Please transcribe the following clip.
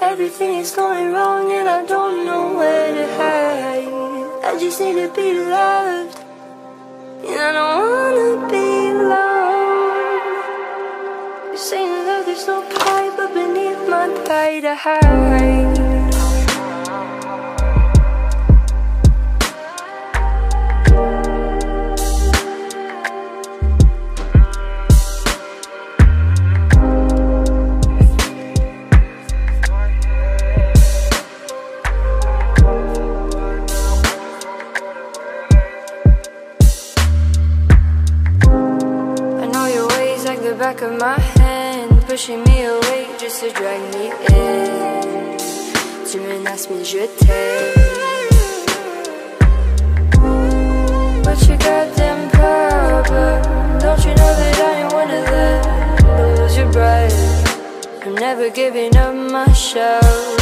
everything is going wrong and I don't know where to hide. I just need to be loved, and I don't wanna be alone. You say love there's no pride, but beneath my pride I hide. The back of my hand Pushing me away just to drag me in. Tu menaces mais je t'aime? But you goddamn problem Don't you know that I ain't one of them Lose your breath I'm never giving up my show